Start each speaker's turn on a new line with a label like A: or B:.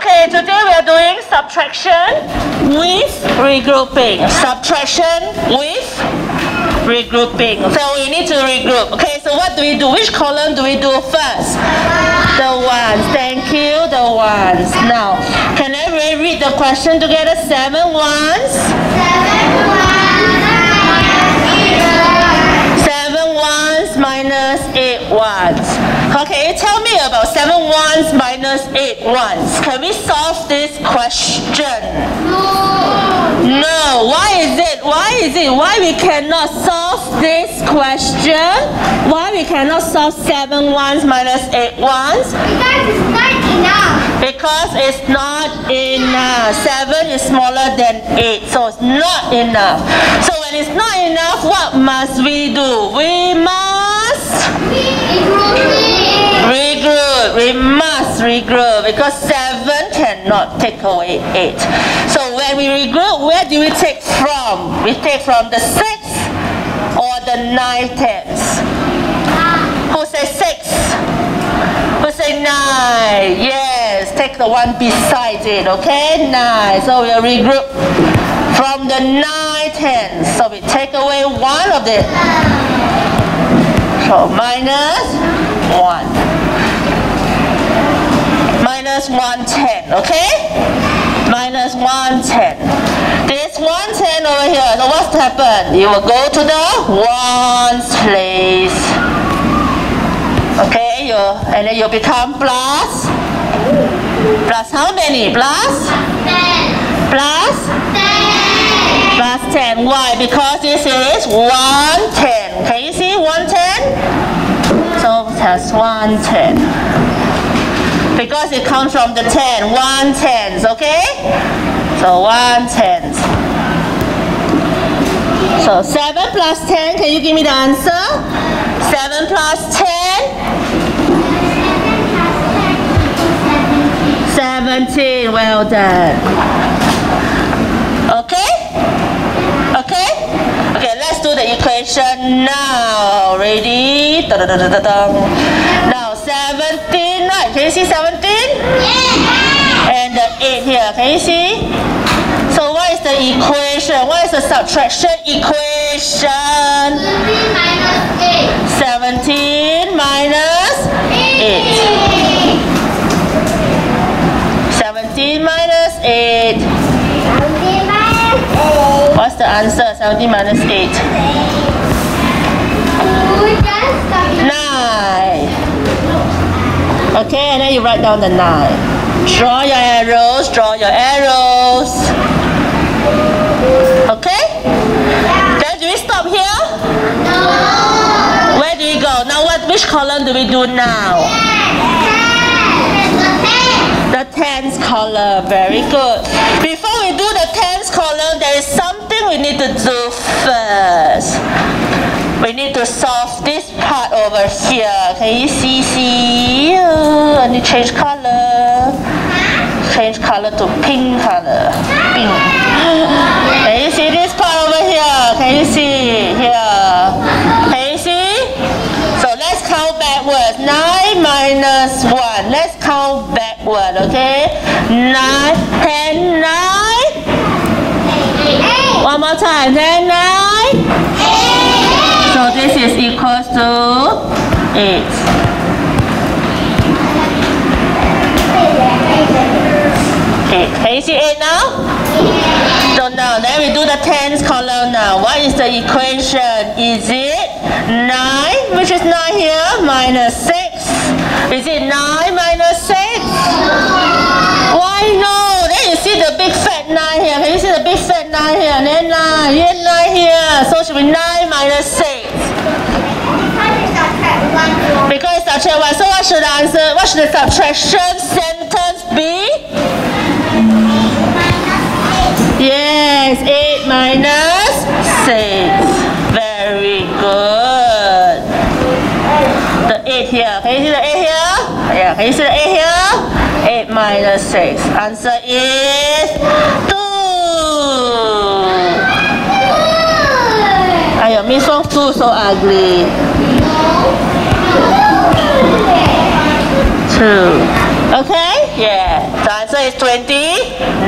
A: Okay, today we are doing subtraction with regrouping. Subtraction with regrouping. So we need to regroup. Okay, so what do we do? Which column do we do first? The ones. Thank you, the ones. Now, can everybody read the question together? Seven ones. Ones minus eight ones. Can we solve this question? No. No. Why is it? Why is it? Why we cannot solve this question? Why we cannot solve seven ones minus eight ones? Because it's not enough. Because it's not enough. Seven is smaller than eight, so it's not enough. So when it's not enough, what must we do? We must Regroup. regroup. We must regroup because seven cannot take away eight. So when we regroup, where do we take from? We take from the six or the nine tenths. Who say six? Who say nine? Yes, take the one beside it, okay? Nine. So we'll regroup from the nine tenths. So we take away one of the so minus one. Minus one ten, okay? Minus one ten. This one ten over here. So what's happened? You will go to the ones place. Okay, you and then you become plus. Plus how many? Plus? Plus? Plus 10. Why? Because this is 110. Can you see 110? So has 110. Because it comes from the 10. 110s, okay? So 110s. So 7 plus 10, can you give me the answer? 7 plus 10? 17, well done. Okay? Okay? Okay, let's do the equation now. Ready? 17, right? Can you see 17? And the 8 here, can you see? So what is the equation? What is the subtraction equation? Seventeen minus eight. 17 minus 8. 17 minus 8. What's the answer? 17 minus 8. Okay, and then you write down the 9. Draw your arrows, draw your arrows. Okay? Then do we stop here? No. Where do we go? Now what which column do we do now? The tens column, very good. Before we do the tens column, there is something we need to do first. We need to solve this part over here. Can you see? See? Uh, need to change color. Change color to pink color. Pink. Can you see this part over here? Can you see? Here. Can you see? So let's count backwards. 9 minus 1. Let's count backward, okay? 9, 10, 9. One more time. 10, 9. So this is equals to 8. Eight. Can you see 8 now? So now, then we do the tens column now. What is the equation? Is it 9, which is 9 here, minus 6? Is it 9 minus 6? Why no? Then you see the big fat 9 here. Can you see the big fat 9 here? And then 9, yet 9 here. So it should be 9 minus 6. Because 1. So what should the answer, what should the subtraction sentence be? Yes, 8 minus 6. Very good. The 8 here. Can you see the 8 here? Yeah, can you see the 8 here? 8 minus 6. Answer is 2. Ayo, Miss Wong 2 so ugly. 2. Okay? Yeah, the answer is 29.